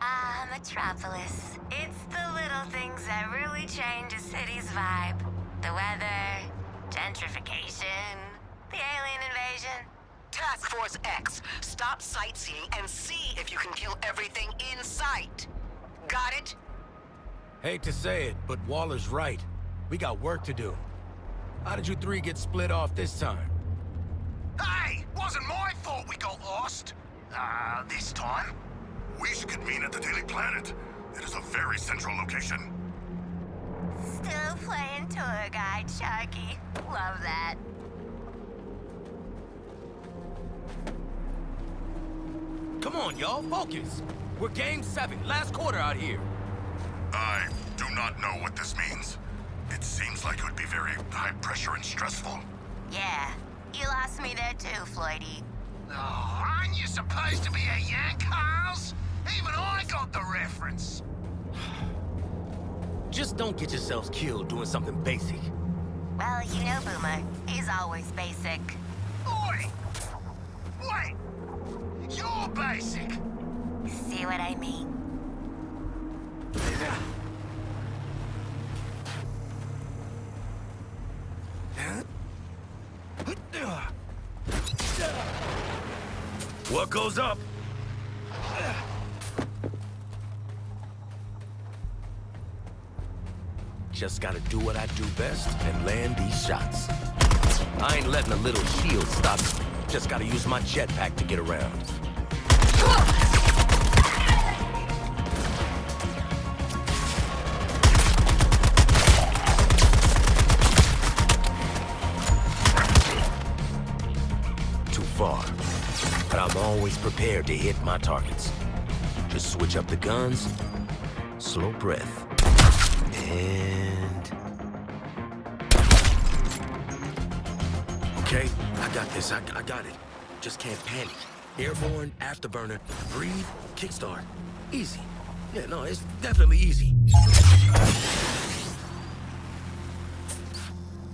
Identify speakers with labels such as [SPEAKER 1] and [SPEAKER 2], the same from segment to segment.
[SPEAKER 1] Ah, Metropolis. It's the little things that really change a city's vibe. The weather, gentrification, the alien invasion.
[SPEAKER 2] Task Force X, stop sightseeing and see if you can kill everything in sight. Got it?
[SPEAKER 3] Hate to say it, but Waller's right. We got work to do. How did you three get split off this time?
[SPEAKER 4] Hey! Wasn't my fault we got lost! Uh, this time.
[SPEAKER 5] We should convene at the Daily Planet. It is a very central location.
[SPEAKER 1] Still playing tour guide, Sharky. Love that.
[SPEAKER 3] Come on, y'all, focus. We're game seven, last quarter out here.
[SPEAKER 5] I do not know what this means. It seems like it would be very high pressure and stressful.
[SPEAKER 1] Yeah, you lost me there too, Floydie.
[SPEAKER 4] Oh, aren't you supposed to be a Yank, Carls? Even I got the reference.
[SPEAKER 3] Just don't get yourselves killed doing something basic.
[SPEAKER 1] Well, you know Boomer. He's always basic.
[SPEAKER 4] Oi! Wait! You're basic!
[SPEAKER 1] See what I mean?
[SPEAKER 3] What goes up? Just gotta do what I do best and land these shots. I ain't letting a little shield stop me. Just gotta use my jetpack to get around. Always prepared to hit my targets. Just switch up the guns, slow breath, and... Okay, I got this, I, I got it. Just can't panic. Airborne, afterburner, breathe, kickstart. Easy. Yeah, no, it's definitely easy.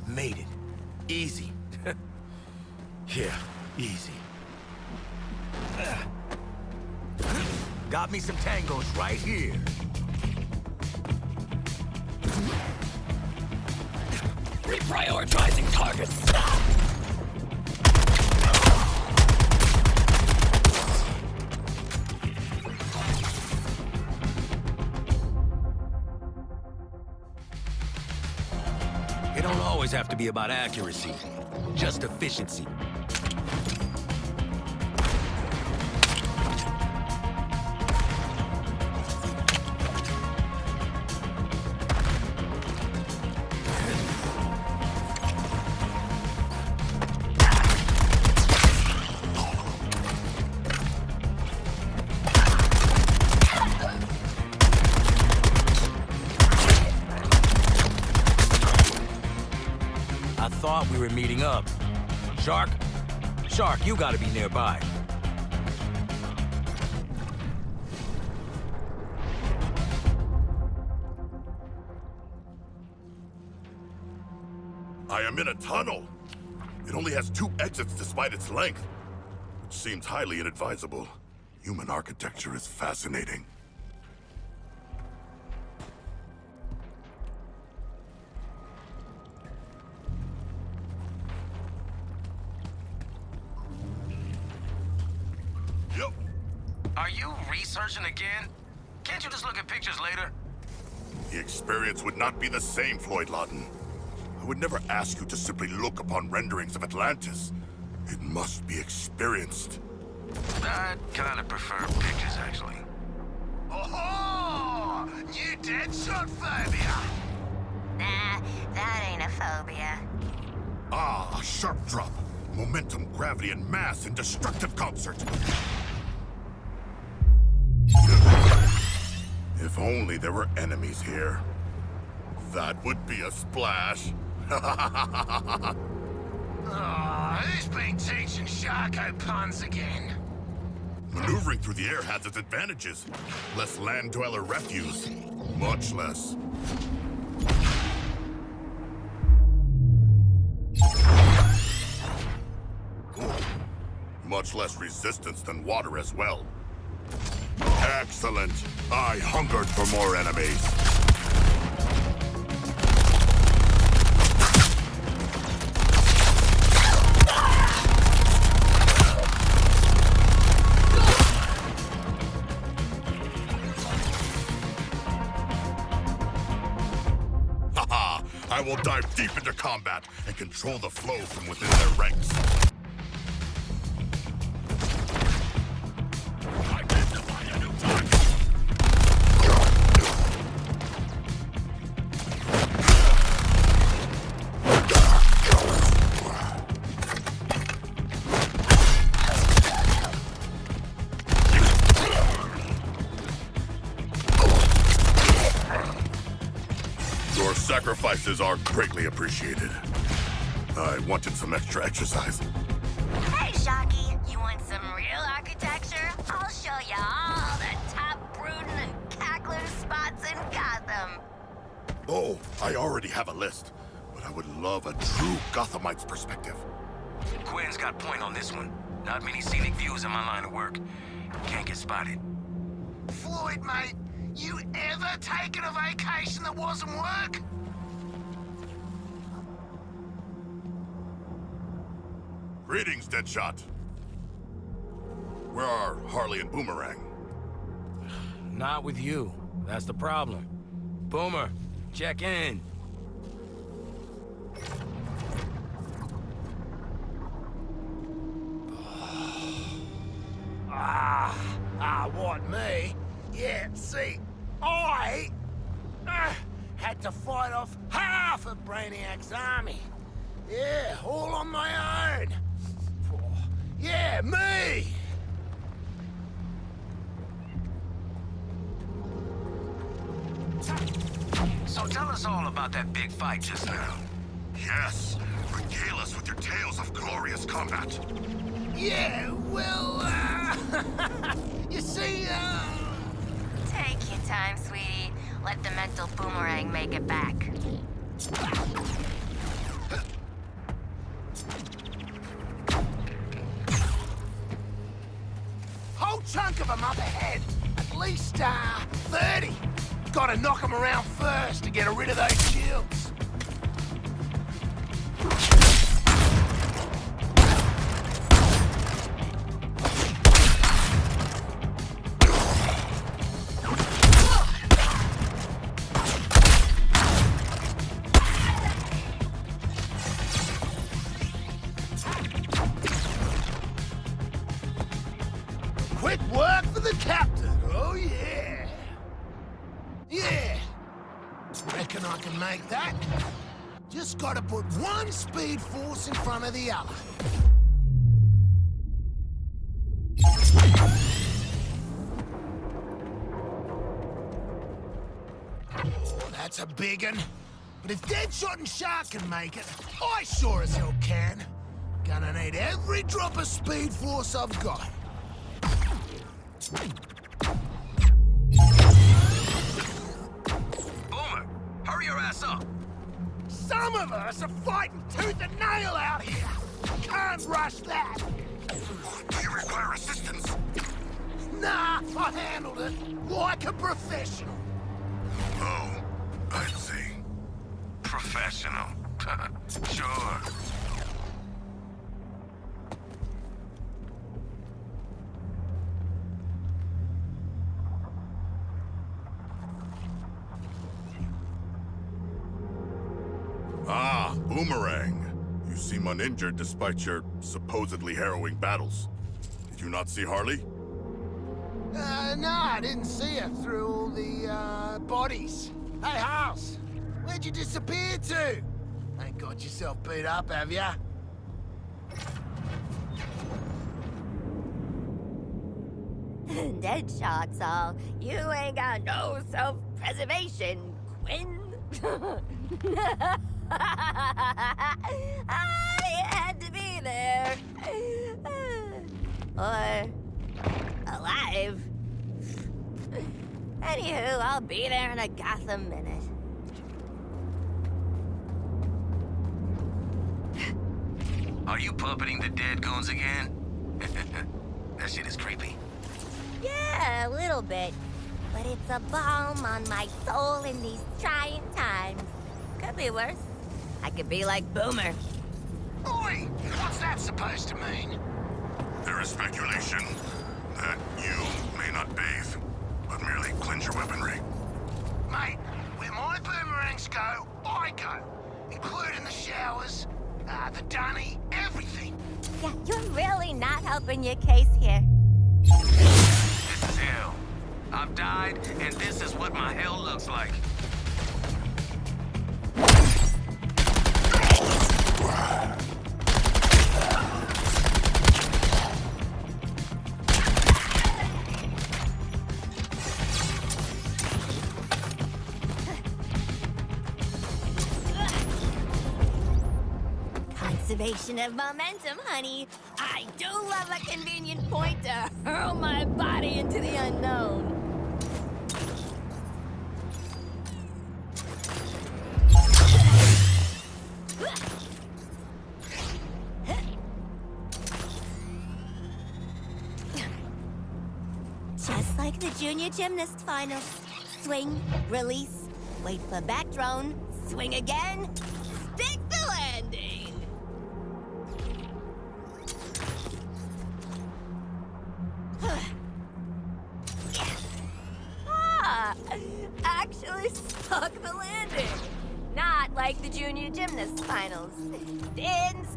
[SPEAKER 3] Made it. Easy. Right here.
[SPEAKER 6] Reprioritizing targets.
[SPEAKER 3] It don't always have to be about accuracy, just efficiency. Shark, you gotta be nearby.
[SPEAKER 5] I am in a tunnel. It only has two exits despite its length, which seems highly inadvisable. Human architecture is fascinating.
[SPEAKER 4] Researching again? Can't you just look at pictures later?
[SPEAKER 5] the experience would not be the same, Floyd Lawton. I would never ask you to simply look upon renderings of Atlantis. It must be experienced.
[SPEAKER 4] I'd kinda prefer pictures, actually. Oh, new Deadshot phobia!
[SPEAKER 1] Nah, that ain't a phobia.
[SPEAKER 5] Ah, a sharp drop. Momentum, gravity, and mass in destructive concert. If only there were enemies here. That would be a splash.
[SPEAKER 4] Oh, who's been teaching Sharko puns again?
[SPEAKER 5] Maneuvering through the air has its advantages. Less land dweller refuse. Much less. much less resistance than water as well. Excellent. I hungered for more enemies. I will dive deep into combat and control the flow from within their ranks. Greatly appreciated. I wanted some extra exercise.
[SPEAKER 1] Hey, Sharky, you want some real architecture? I'll show you all the top brooding and cackling spots in Gotham.
[SPEAKER 5] Oh, I already have a list, but I would love a true Gothamite's perspective.
[SPEAKER 3] Quinn's got point on this one. Not many scenic views in my line of work. Can't get spotted.
[SPEAKER 4] Floyd, mate, you ever taken a vacation that wasn't work?
[SPEAKER 5] Greetings, Deadshot. Where are Harley and Boomerang?
[SPEAKER 3] Not with you. That's the problem. Boomer, check in.
[SPEAKER 6] Ah, ah, what, me? Yeah, see, I uh, had to fight off half of Brainiac's army. Yeah, all on my own. Yeah, me!
[SPEAKER 3] So tell us all about that big fight just now.
[SPEAKER 5] Yes, regale us with your tales of glorious combat.
[SPEAKER 6] Yeah, well, uh, you see, uh,
[SPEAKER 1] Take your time, sweetie. Let the mental boomerang make it back.
[SPEAKER 6] Chunk of them up ahead. At least, uh, 30. Gotta knock them around first to get rid of those shields. A big one. But if Deadshot and Shark can make it, I sure as hell can. Gonna need every drop of speed force I've got.
[SPEAKER 3] Boomer, hurry your ass up.
[SPEAKER 6] Some of us are fighting tooth and nail out here. Can't rush that.
[SPEAKER 5] Do you require assistance?
[SPEAKER 6] Nah, I handled it like a professional.
[SPEAKER 5] Ah, Boomerang. You seem uninjured despite your supposedly harrowing battles. Did you not see Harley?
[SPEAKER 6] Uh, no, I didn't see her through all the, uh, bodies. Hey, House, where'd you disappear to? Ain't got yourself beat up, have ya?
[SPEAKER 1] Deadshot's all. You ain't got no self-preservation, Quinn. I had to be there. Uh, or alive. Anywho, I'll be there in a Gotham minute.
[SPEAKER 3] Are you puppeting the dead goons again? that shit is creepy.
[SPEAKER 1] Yeah, a little bit. But it's a balm on my soul in these trying times. Could be worse. I could be like Boomer.
[SPEAKER 6] Oi! What's that supposed to mean?
[SPEAKER 5] There is speculation that you may not bathe, but merely cleanse your weaponry.
[SPEAKER 6] Mate, where my boomerangs go, I go. Including the showers, uh, the dunny, everything.
[SPEAKER 1] Yeah, you're really not helping your case here.
[SPEAKER 3] This is hell. I've died, and this is what my hell looks like.
[SPEAKER 1] Of momentum, honey. I do love a convenient point to hurl my body into the unknown. Just like the junior gymnast finals. Swing, release, wait for back drone, swing again,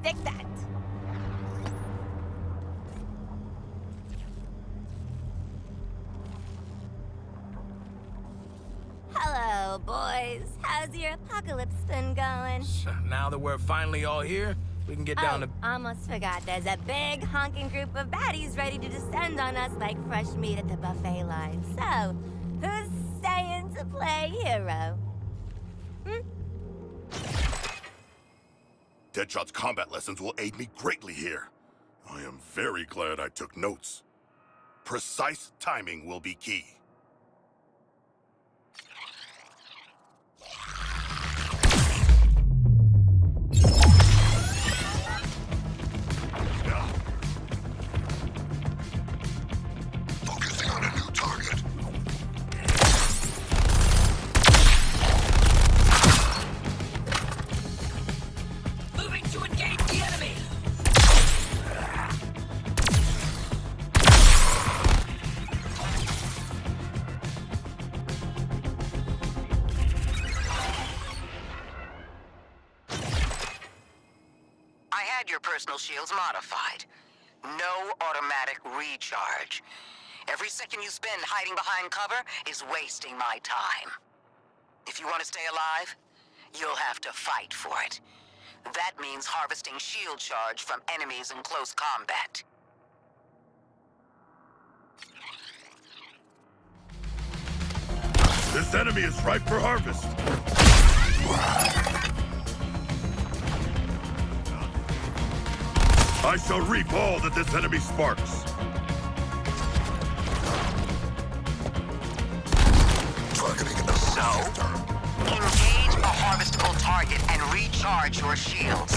[SPEAKER 1] Stick that. Hello, boys. How's your apocalypse been going?
[SPEAKER 3] Now that we're finally all here, we can get down
[SPEAKER 1] oh,
[SPEAKER 3] to...
[SPEAKER 1] almost forgot. There's a big honking group of baddies ready to descend on us like fresh meat at the buffet line. So, who's staying to play hero? Hmm?
[SPEAKER 5] Deadshot's combat lessons will aid me greatly here. I am very glad I took notes. Precise timing will be key.
[SPEAKER 2] Every second you spend hiding behind cover is wasting my time. If you want to stay alive, you'll have to fight for it. That means harvesting shield charge from enemies in close combat.
[SPEAKER 5] This enemy is ripe for harvest. I shall reap all that this enemy sparks. Targeting an
[SPEAKER 2] So, engage a harvestable target and recharge your shields.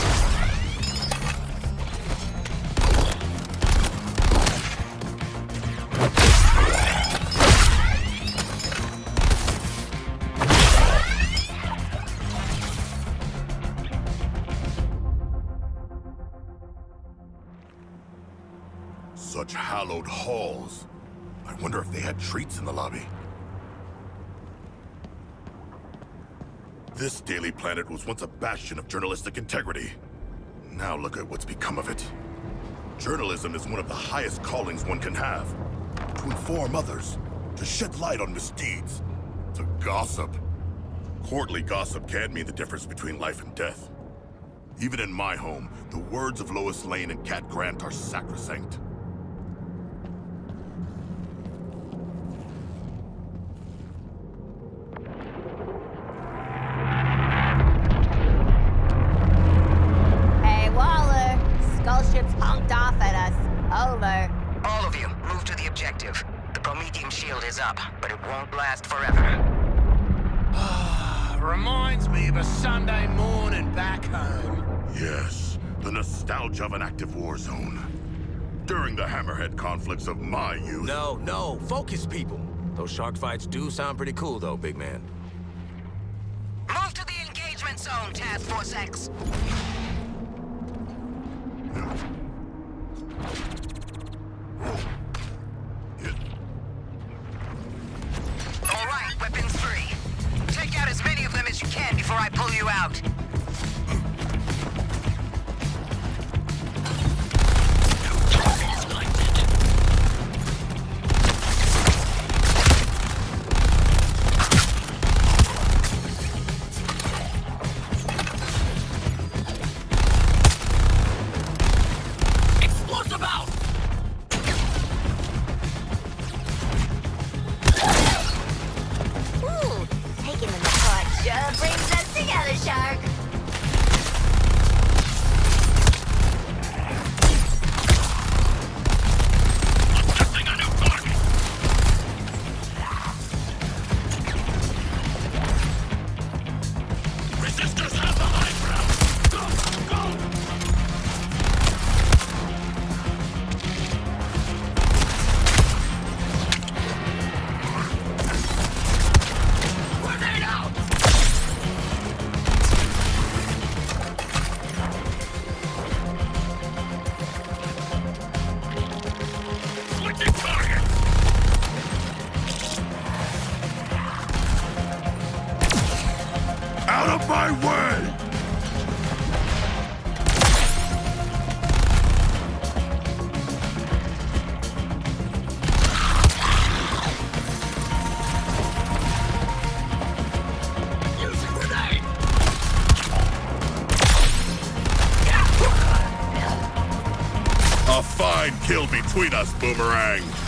[SPEAKER 5] Such hallowed halls. Wonder if they had treats in the lobby. This Daily Planet was once a bastion of journalistic integrity. Now look at what's become of it. Journalism is one of the highest callings one can have. To inform others, to shed light on misdeeds, to gossip. Courtly gossip can mean the difference between life and death. Even in my home, the words of Lois Lane and Cat Grant are sacrosanct.
[SPEAKER 3] Focus, people. Those shark fights do sound pretty cool, though, big man.
[SPEAKER 2] Move to the engagement zone, Task Force X. All right, weapons free. Take out as many of them as you can before I pull you out.
[SPEAKER 5] Between us, Boomerang.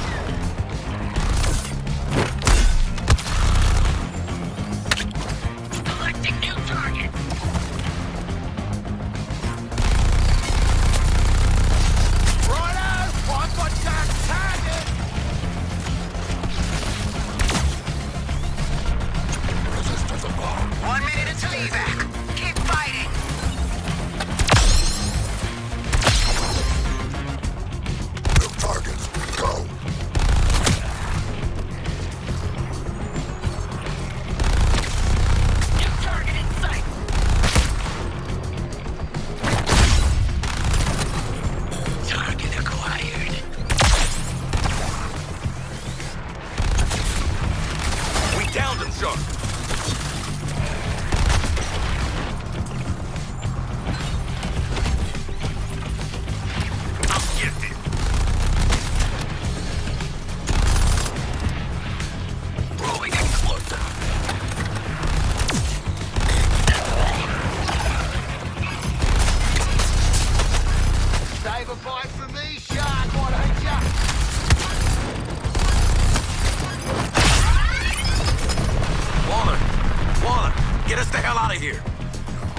[SPEAKER 3] Get us the hell out of here!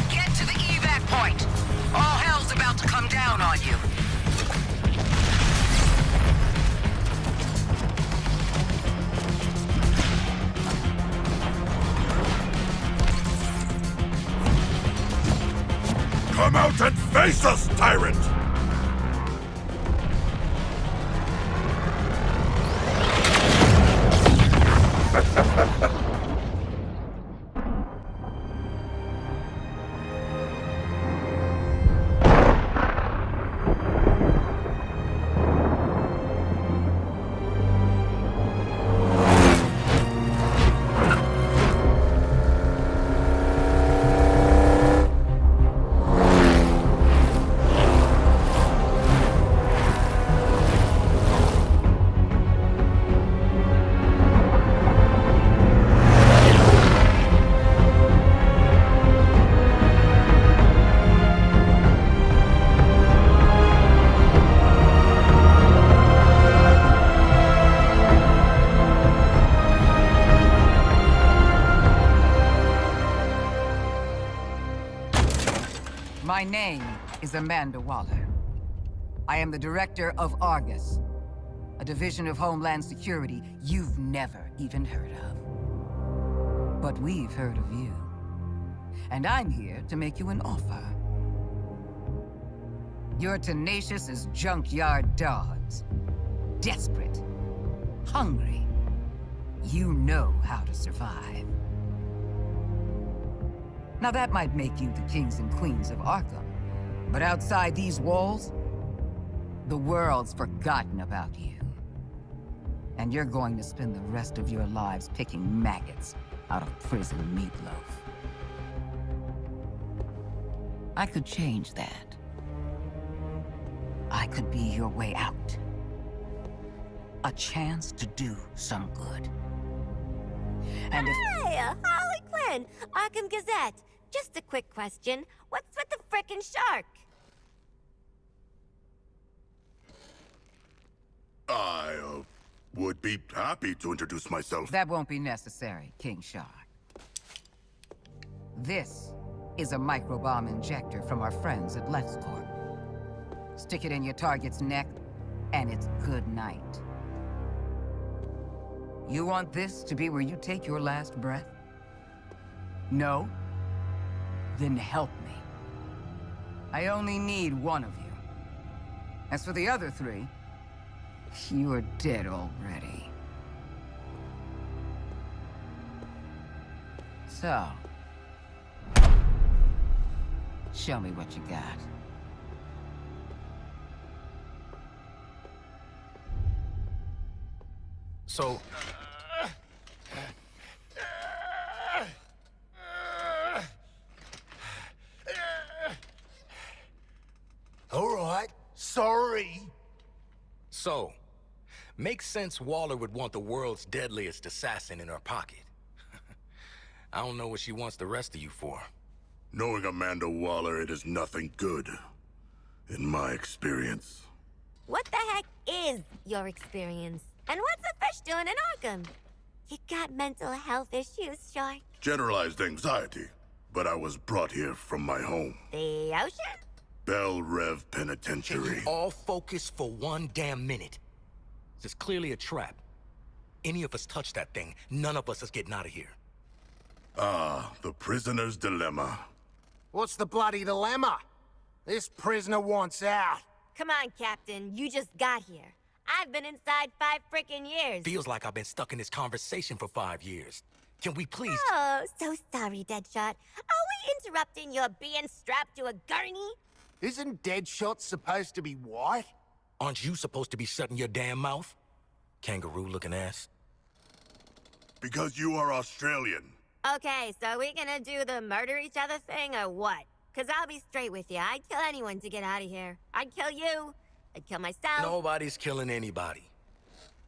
[SPEAKER 2] Get to the evac point. All hell's about to come down on you.
[SPEAKER 5] Come out and face us, tyrant!
[SPEAKER 7] My name is Amanda Waller. I am the director of Argus, a division of Homeland Security you've never even heard of. But we've heard of you. And I'm here to make you an offer. You're tenacious as junkyard dogs. Desperate. Hungry. You know how to survive. Now that might make you the kings and queens of Arkham. But outside these walls, the world's forgotten about you. And you're going to spend the rest of your lives picking maggots out of prison meatloaf. I could change that. I could be your way out. A chance to do some good. And if...
[SPEAKER 1] Hey, uh, Quinn, Arkham Gazette. Just a quick question. What's with the frickin' shark?
[SPEAKER 5] I, uh, would be happy to introduce myself.
[SPEAKER 7] That won't be necessary, King Shark. This is a microbomb injector from our friends at LexCorp. Stick it in your target's neck, and it's good night. You want this to be where you take your last breath? No? Then help me. I only need one of you. As for the other three, you are dead already. So... Show me what you got.
[SPEAKER 3] So,
[SPEAKER 6] All right, sorry.
[SPEAKER 3] so, makes sense Waller would want the world's deadliest assassin in her pocket. I don't know what she wants the rest of you for.
[SPEAKER 5] Knowing Amanda Waller, it is nothing good. In my experience.
[SPEAKER 1] What the heck is your experience? And what's a fish doing in Arkham? You got mental health issues, Shark?
[SPEAKER 5] Generalized anxiety. But I was brought here from my home.
[SPEAKER 1] The ocean?
[SPEAKER 5] Belle Reve
[SPEAKER 3] Can
[SPEAKER 5] Penitentiary.
[SPEAKER 3] you all focus for one damn minute? This is clearly a trap. Any of us touch that thing, none of us is getting out of here.
[SPEAKER 5] Ah, the prisoner's dilemma.
[SPEAKER 6] What's the bloody dilemma? This prisoner wants out.
[SPEAKER 1] Come on, Captain. You just got here. I've been inside five frickin' years.
[SPEAKER 3] Feels like I've been stuck in this conversation for five years. Can we please?
[SPEAKER 1] Oh, so sorry, Deadshot. Are we interrupting your being strapped to a gurney?
[SPEAKER 6] Isn't Deadshot supposed to be white?
[SPEAKER 3] Aren't you supposed to be shutting your damn mouth? Kangaroo looking ass.
[SPEAKER 5] Because you are Australian.
[SPEAKER 1] Okay, so we gonna do the murder each other thing or what? Cause I'll be straight with you. I'd kill anyone to get out of here. I'd kill you. I'd kill myself.
[SPEAKER 3] Nobody's killing anybody.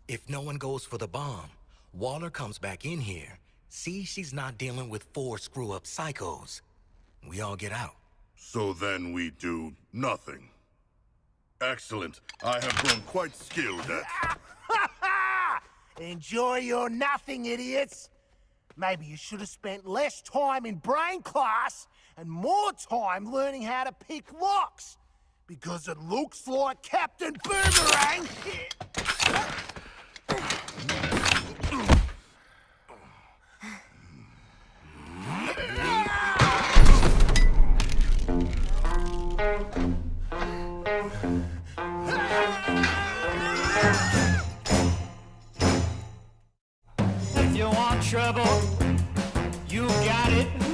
[SPEAKER 3] If no one goes for the bomb, Waller comes back in here, sees she's not dealing with four screw-up psychos. We all get out.
[SPEAKER 5] So then we do nothing. Excellent. I have grown quite skilled at...
[SPEAKER 6] Enjoy your nothing, idiots. Maybe you should have spent less time in brain class and more time learning how to pick locks. Because it looks like Captain Boomerang...
[SPEAKER 8] If you want trouble, you got it.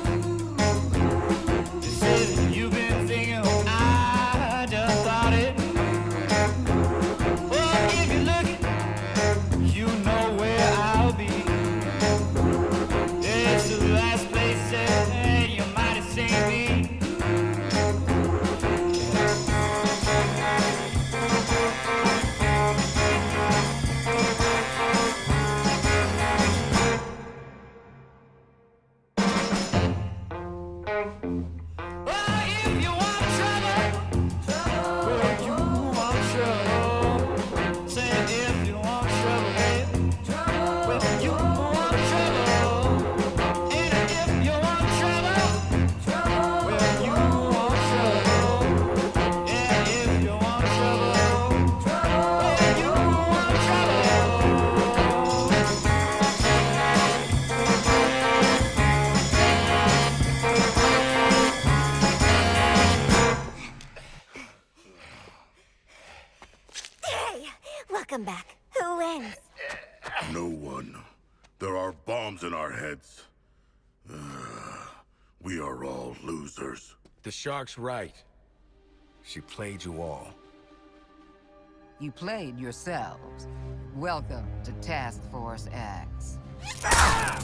[SPEAKER 3] Shark's right. She played you all.
[SPEAKER 7] You played yourselves. Welcome to Task Force X.
[SPEAKER 3] Tight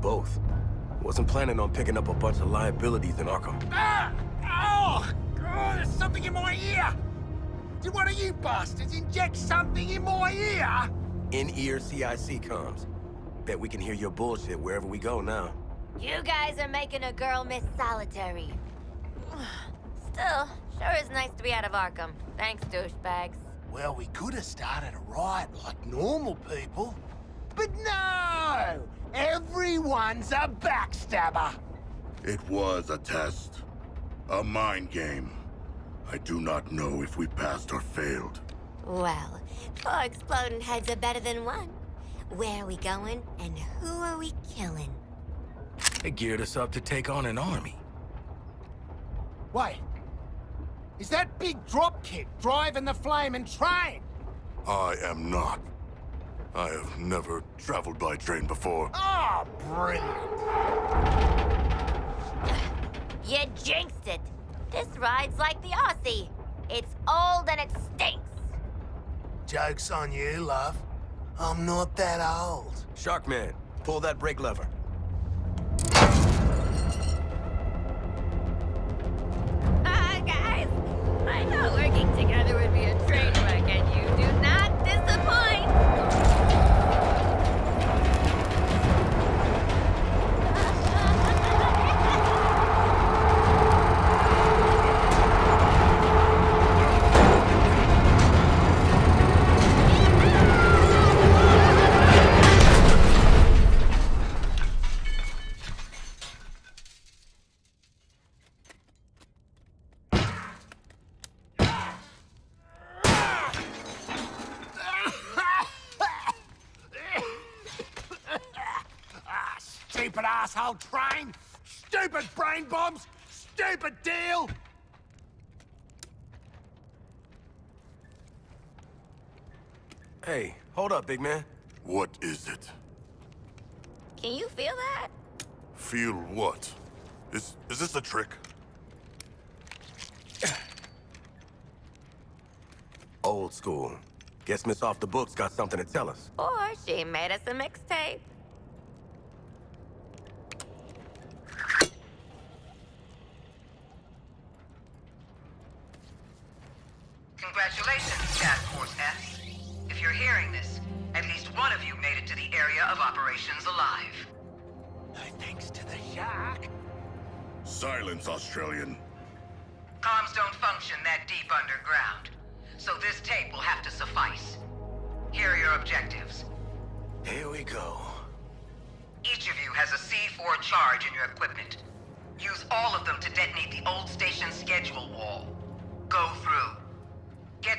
[SPEAKER 3] both. Wasn't planning on picking up a bunch of liabilities in Arkham.
[SPEAKER 6] Ah! Oh! Oh, there's something in my ear! Did one of you bastards inject something in my ear?
[SPEAKER 3] In-ear CIC comms. Bet we can hear your bullshit wherever we go now.
[SPEAKER 1] You guys are making a girl miss solitary. Still, sure is nice to be out of Arkham. Thanks, douchebags.
[SPEAKER 6] Well, we could have started a riot like normal people. But no! Everyone's a backstabber!
[SPEAKER 5] It was a test. A mind game. I do not know if we passed or failed.
[SPEAKER 1] Well, four exploding heads are better than one. Where are we going, and who are we killing?
[SPEAKER 3] They geared us up to take on an army.
[SPEAKER 6] Wait. Is that big dropkick driving the flaming train?
[SPEAKER 5] I am not. I have never traveled by train before.
[SPEAKER 6] Oh, brilliant.
[SPEAKER 1] You jinxed it. This ride's like the Aussie. It's old and it stinks.
[SPEAKER 6] Joke's on you, love. I'm not that old.
[SPEAKER 3] Sharkman, pull that brake lever.
[SPEAKER 1] Ah, guys, I thought working together would be a train wreck,
[SPEAKER 6] stupid asshole train! Stupid brain bombs! Stupid deal!
[SPEAKER 3] Hey, hold up, big man.
[SPEAKER 5] What is it?
[SPEAKER 1] Can you feel that?
[SPEAKER 5] Feel what? Is is this a trick?
[SPEAKER 3] Old school. Guess Miss Off the Books got something to tell us.
[SPEAKER 1] Or she made us a mixtape.
[SPEAKER 2] Congratulations, Task Force X. If you're hearing this, at least one of you made it to the area of operations alive.
[SPEAKER 6] Thanks to the shark.
[SPEAKER 5] Silence, Australian.
[SPEAKER 2] Comms don't function that deep underground, so this tape will have to suffice. Here are your objectives.
[SPEAKER 3] Here we go.
[SPEAKER 2] Each of you has a C4 charge in your equipment. Use all of them to detonate the old station schedule wall. Go through.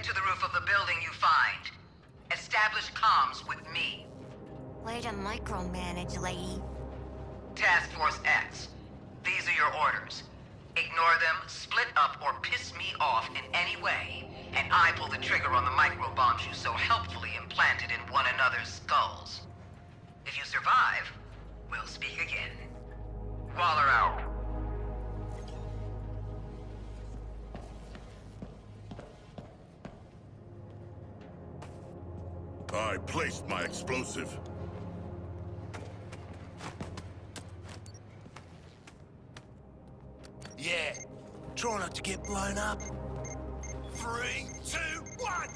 [SPEAKER 2] Get to the roof of the building you find. Establish comms with me.
[SPEAKER 1] Way to micromanage, lady.
[SPEAKER 2] Task Force X. These are your orders. Ignore them, split up, or piss me off in any way, and I pull the trigger on the micro bombs you so helpfully implanted in one another's skulls. If you survive, we'll speak again. Waller out.
[SPEAKER 5] I placed my explosive.
[SPEAKER 6] Yeah. Try not to get blown up. Three, two, one!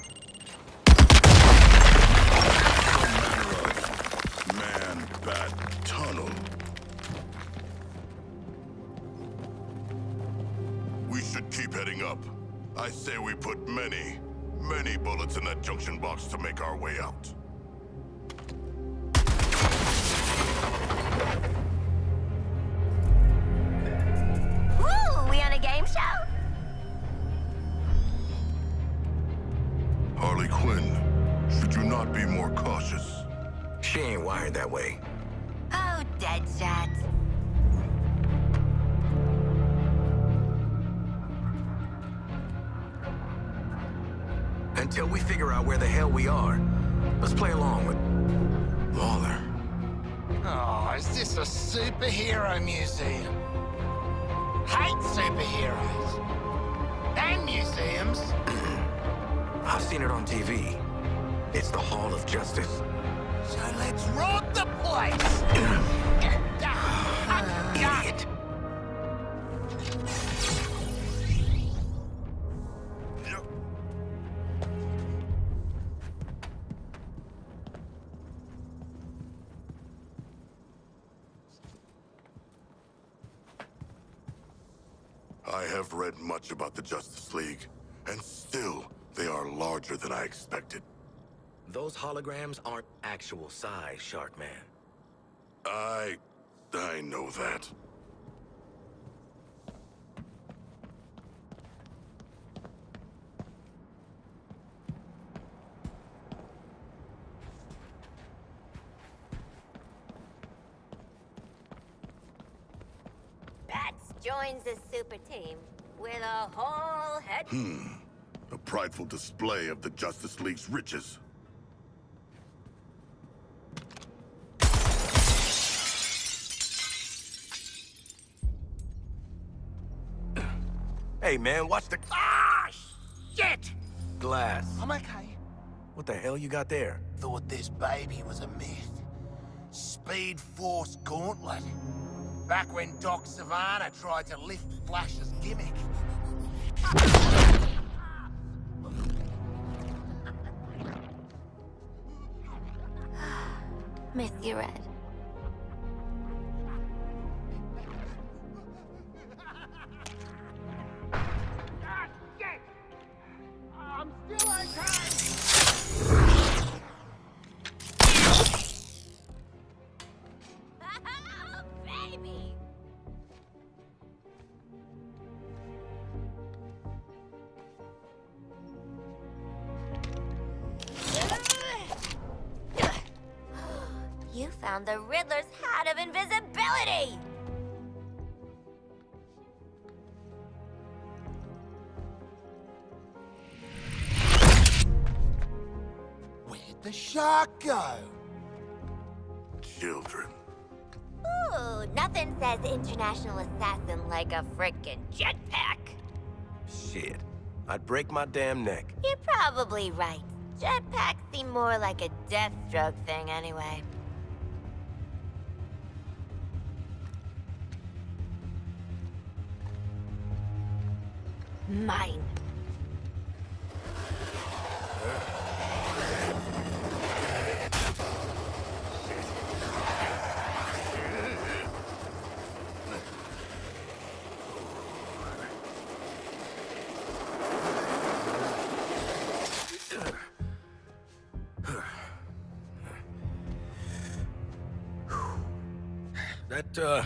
[SPEAKER 5] Man-bat tunnel. We should keep heading up. I say we put many, many bullets in that junction box to make our way out.
[SPEAKER 3] Hell we are, let's play along with Waller.
[SPEAKER 6] Oh, is this a superhero museum? Hate superheroes. And museums.
[SPEAKER 3] I've seen it on TV. It's the Hall of Justice.
[SPEAKER 6] So let's rob the place.
[SPEAKER 3] Idiot.
[SPEAKER 5] Much about the Justice League, and still, they are larger than I expected.
[SPEAKER 3] Those holograms aren't actual size, Sharkman.
[SPEAKER 5] I... I know that.
[SPEAKER 1] Bats joins the super team with a whole head.
[SPEAKER 5] A prideful display of the Justice League's riches.
[SPEAKER 3] Hey, man, watch the
[SPEAKER 6] Ah, shit!
[SPEAKER 3] glass.
[SPEAKER 6] I'm okay.
[SPEAKER 3] What the hell you got there?
[SPEAKER 6] Thought this baby was a myth. Speed Force Gauntlet. Back when Doc Savannah tried to lift Flash's gimmick.
[SPEAKER 1] Miss you, Red.
[SPEAKER 6] Go?
[SPEAKER 5] Children.
[SPEAKER 1] Ooh, nothing says international assassin like a frickin' jetpack.
[SPEAKER 3] Shit. I'd break my damn neck.
[SPEAKER 1] You're probably right. Jetpacks seem more like a Deathstroke thing anyway. Mine.
[SPEAKER 3] Uh,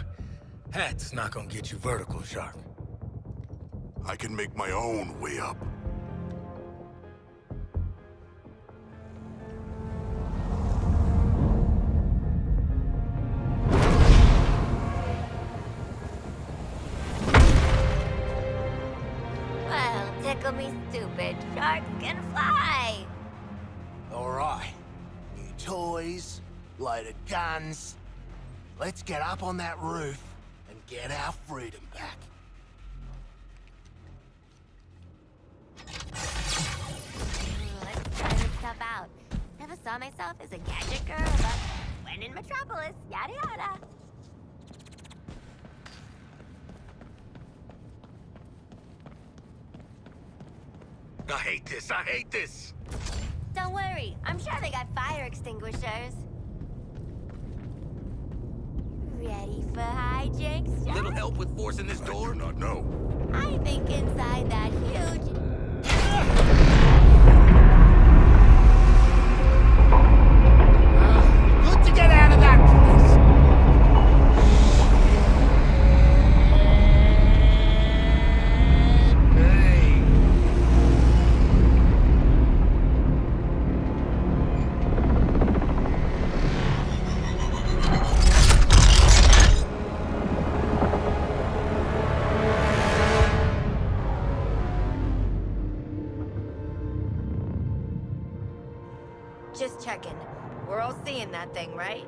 [SPEAKER 3] hat's not gonna get you vertical, Shark.
[SPEAKER 5] I can make my own way up.
[SPEAKER 9] Thing, right?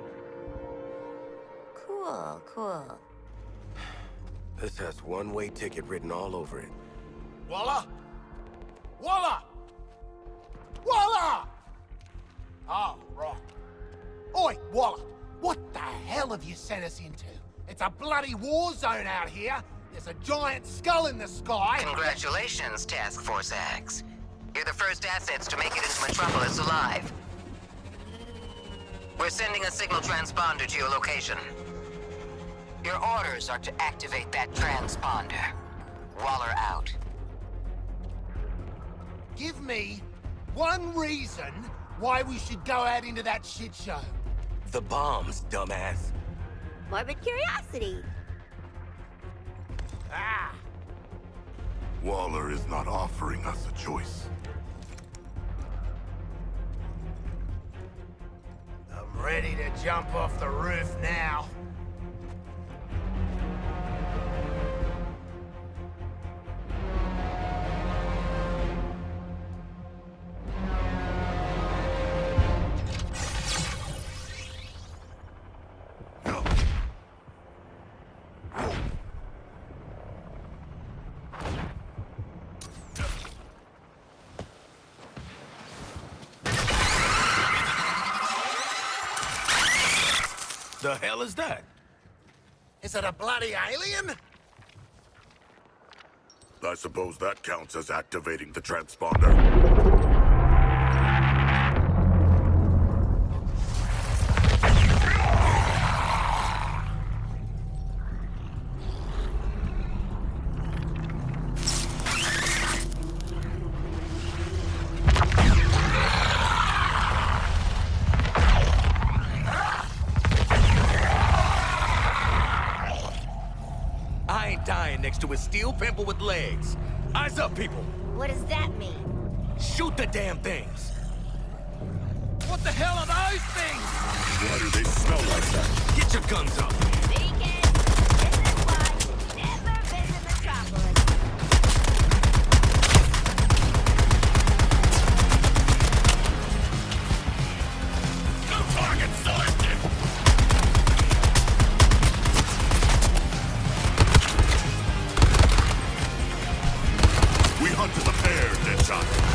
[SPEAKER 9] Cool, cool.
[SPEAKER 3] This has one-way ticket written all over it.
[SPEAKER 6] Walla? Walla! Walla! Oh, ah, right. Oi, Walla, what the hell have you sent us into? It's a bloody war zone out here. There's a giant skull in the sky.
[SPEAKER 2] Congratulations, Task Force X. You're the first assets to make it into Metropolis alive. We're sending a signal transponder to your location. Your orders are to activate that transponder. Waller out.
[SPEAKER 6] Give me one reason why we should go out into that shit show.
[SPEAKER 3] The bombs, dumbass.
[SPEAKER 9] Morbid curiosity.
[SPEAKER 6] Ah,
[SPEAKER 5] Waller is not offering us a choice.
[SPEAKER 6] Ready to jump off the roof now.
[SPEAKER 3] The hell is that?
[SPEAKER 6] Is it a bloody alien?
[SPEAKER 5] I suppose that counts as activating the transponder.
[SPEAKER 3] Eyes up, people.
[SPEAKER 9] What does that mean?
[SPEAKER 3] Shoot the damn things.
[SPEAKER 5] Pair,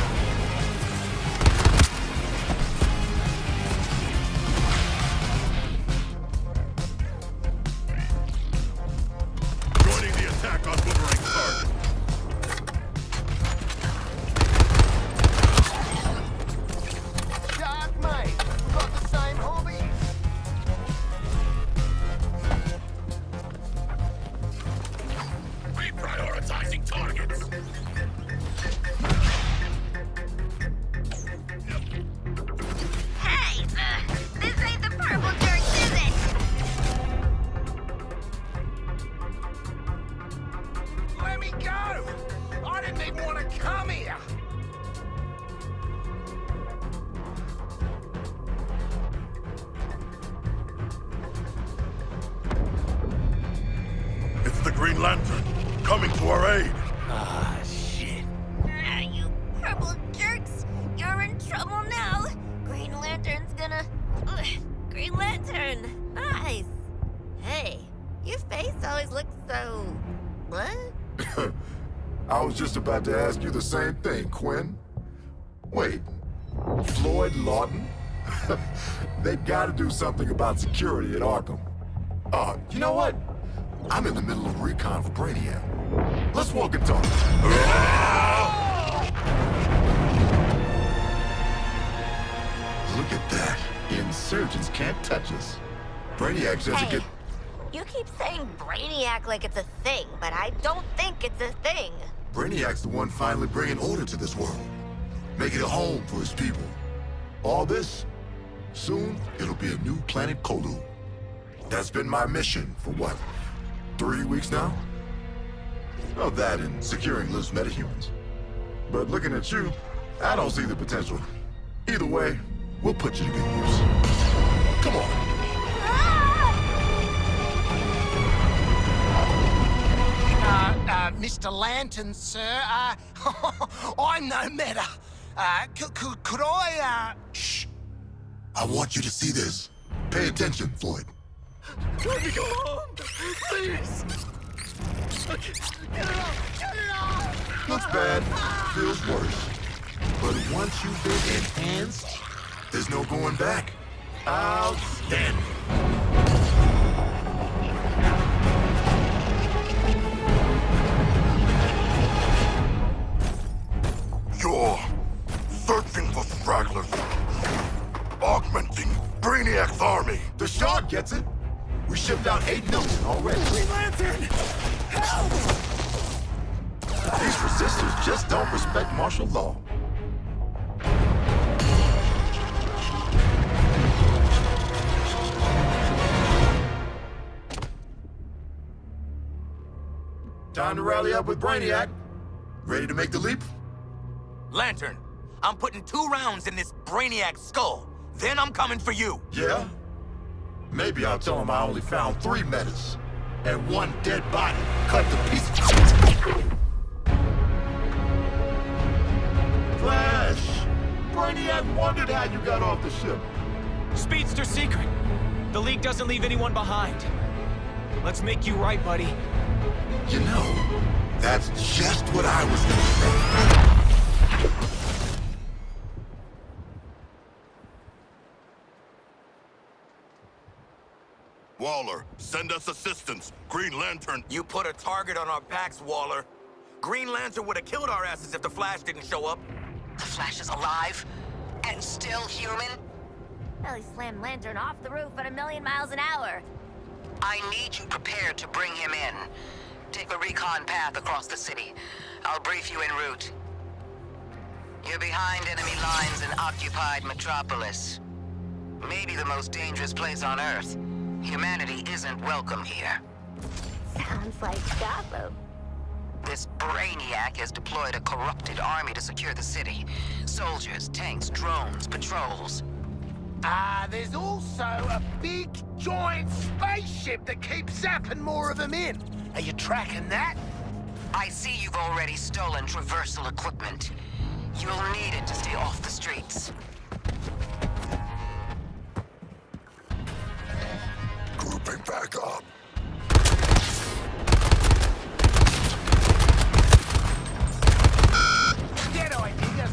[SPEAKER 5] the
[SPEAKER 6] same
[SPEAKER 10] thing, Quinn. Wait, Floyd Lawton? They've got to do something about security at Arkham. Uh, you know what? I'm in the middle of recon for Brainiac. Let's walk and talk. Look at that. Insurgents can't touch us. Brainiac says it
[SPEAKER 9] Hey,
[SPEAKER 10] get...
[SPEAKER 9] you keep saying Brainiac like it's a thing, but I don't think it's a thing.
[SPEAKER 10] Brainiac's the one finally bringing order to this world. making a home for his people. All this, soon it'll be a new planet Colu. That's been my mission for what, three weeks now? Of that and securing loose metahumans. But looking at you, I don't see the potential. Either way, we'll put you to good use. Come on.
[SPEAKER 6] Uh, Mr. Lantern, sir, uh, I'm no meta. Uh, could, could, could I, uh...
[SPEAKER 10] Shh. I want you to see this. Pay attention, Floyd.
[SPEAKER 11] Let me go home, please. Get it off! Get it off!
[SPEAKER 10] Looks bad, feels worse. But once you've been enhanced, there's no going back. Outstanding.
[SPEAKER 5] You're searching for stragglers. Augmenting Brainiac's army.
[SPEAKER 10] The Shard gets it. We shipped out 8 million already.
[SPEAKER 11] Green Lantern! Help!
[SPEAKER 10] These resistors just don't respect martial law. Time to rally up with Brainiac. Ready to make the leap?
[SPEAKER 3] Lantern, I'm putting two rounds in this Brainiac skull. Then I'm coming for you.
[SPEAKER 10] Yeah? Maybe I'll tell him I only found three metas. And one dead body cut to pieces. Flash! Brainiac wondered how you got off the ship.
[SPEAKER 11] Speedster secret. The League doesn't leave anyone behind. Let's make you right, buddy.
[SPEAKER 10] You know, that's just what I was gonna say.
[SPEAKER 5] Waller, send us assistance. Green Lantern.
[SPEAKER 3] You put a target on our backs, Waller. Green Lantern would have killed our asses if the Flash didn't show up.
[SPEAKER 2] The Flash is alive and still human.
[SPEAKER 9] Well, he slammed Lantern off the roof at a million miles an hour.
[SPEAKER 2] I need you prepared to bring him in. Take a recon path across the city. I'll brief you en route. You're behind enemy lines in occupied Metropolis. Maybe the most dangerous place on Earth. Humanity isn't welcome here.
[SPEAKER 9] Sounds like Gotham.
[SPEAKER 2] This Brainiac has deployed a corrupted army to secure the city. Soldiers, tanks, drones, patrols.
[SPEAKER 6] Ah, there's also a big, giant spaceship that keeps zapping more of them in. Are you tracking that?
[SPEAKER 2] I see you've already stolen traversal equipment. You'll need it to stay off the streets.
[SPEAKER 5] Grouping back up.
[SPEAKER 6] Dead idea.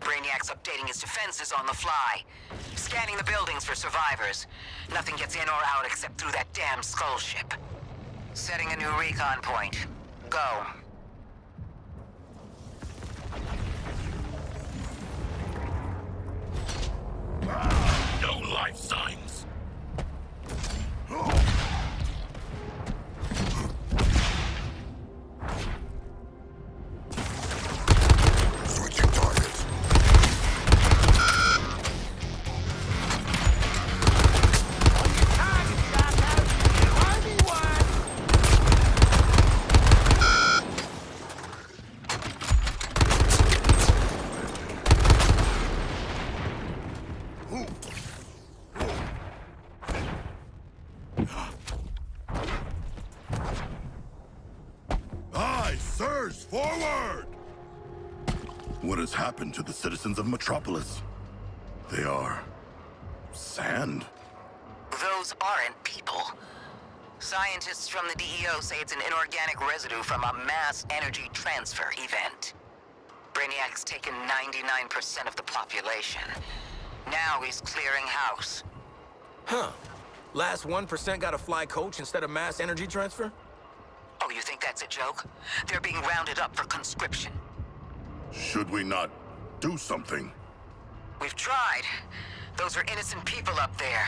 [SPEAKER 2] Brainiac's updating his defenses on the fly. Scanning the buildings for survivors. Nothing gets in or out except through that damn skull ship. Setting a new recon point. Go.
[SPEAKER 5] No life signs. Aye, sirs, forward! What has happened to the citizens of Metropolis? They are... sand?
[SPEAKER 2] Those aren't people. Scientists from the DEO say it's an inorganic residue from a mass energy transfer event. Brainiac's taken 99% of the population. Now he's clearing house.
[SPEAKER 3] Huh. Last 1% got a fly coach instead of mass energy transfer?
[SPEAKER 2] Oh, you think that's a joke? They're being rounded up for conscription.
[SPEAKER 5] Should we not do something?
[SPEAKER 2] We've tried. Those are innocent people up there.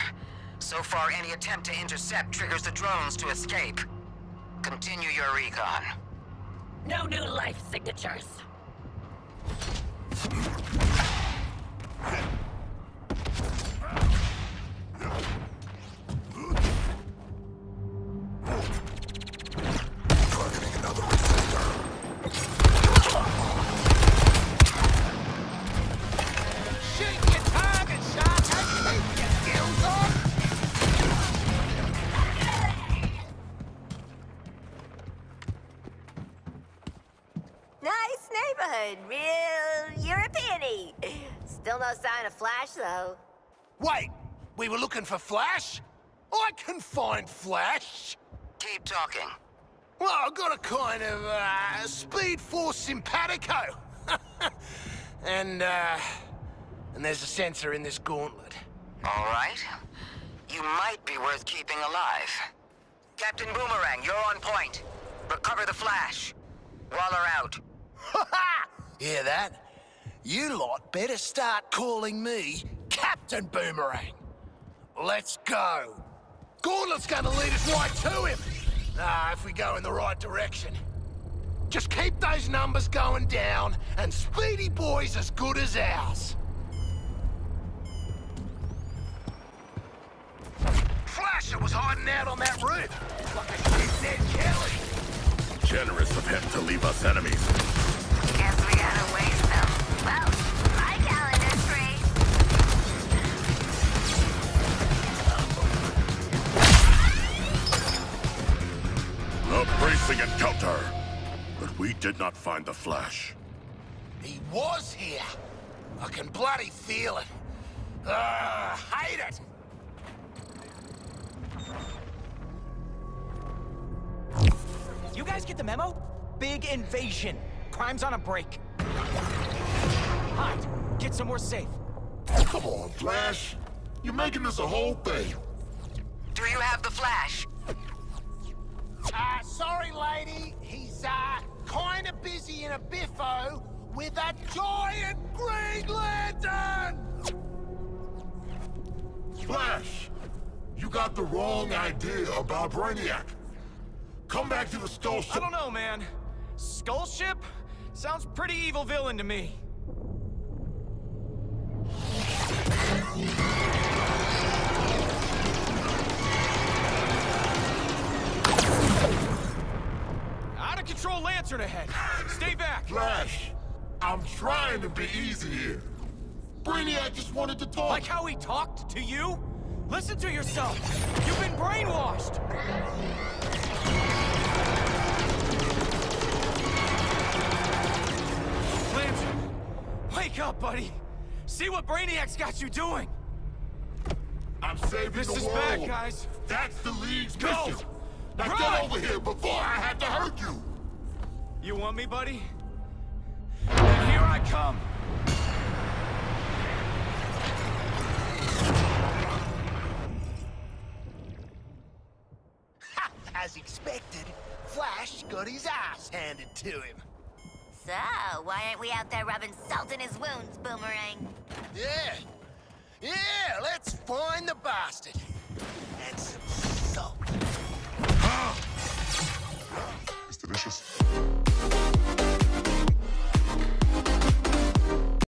[SPEAKER 2] So far, any attempt to intercept triggers the drones to escape. Continue your recon.
[SPEAKER 12] No new life signatures.
[SPEAKER 9] Flash, though.
[SPEAKER 6] Wait, we were looking for Flash? I can find Flash.
[SPEAKER 2] Keep talking.
[SPEAKER 6] Well, I've got a kind of, uh, Speed Force simpatico. and, uh, and there's a sensor in this gauntlet.
[SPEAKER 2] All right. You might be worth keeping alive. Captain Boomerang, you're on point. Recover the flash. Waller out.
[SPEAKER 6] Hear that? You lot better start calling me Captain Boomerang. Let's go. Gauntlet's gonna lead us right to him. Ah, if we go in the right direction. Just keep those numbers going down, and Speedy Boy's as good as ours. Flasher was hiding out on that roof. Like a shit Ned Kelly.
[SPEAKER 5] Generous of him to leave us enemies.
[SPEAKER 1] Guess we gotta waste them.
[SPEAKER 5] A bracing encounter. But we did not find the Flash.
[SPEAKER 6] He was here. I can bloody feel it. Ah, hate it.
[SPEAKER 11] You guys get the memo? Big invasion. Crime's on a break. Hide. Get somewhere safe.
[SPEAKER 10] Come on, Flash. You're making this a whole thing.
[SPEAKER 2] Do you have the flash?
[SPEAKER 6] Uh, sorry, lady. He's, uh, kinda busy in a biffo with a giant Green Lantern!
[SPEAKER 10] Flash, you got the wrong idea about Brainiac. Come back to the Skull Ship- I
[SPEAKER 11] don't know, man. Skull Ship? Sounds pretty evil villain to me. Lantern ahead. Stay back.
[SPEAKER 10] Flash, I'm trying to be easy here. Brainiac just wanted to talk.
[SPEAKER 11] Like how he talked to you? Listen to yourself. You've been brainwashed. Lantern, wake up, buddy. See what Brainiac's got you doing.
[SPEAKER 10] I'm saving
[SPEAKER 11] This
[SPEAKER 10] the
[SPEAKER 11] is bad, guys.
[SPEAKER 10] That's the League's
[SPEAKER 11] Go!
[SPEAKER 10] mission. Now
[SPEAKER 11] Run!
[SPEAKER 10] get over here before I have to hurt you.
[SPEAKER 11] You want me, buddy? Then here I come.
[SPEAKER 6] As expected, Flash got his ass handed to him.
[SPEAKER 1] So, why aren't we out there rubbing salt in his wounds, Boomerang?
[SPEAKER 6] Yeah. Yeah, let's find the bastard. And some salt.
[SPEAKER 10] It's delicious.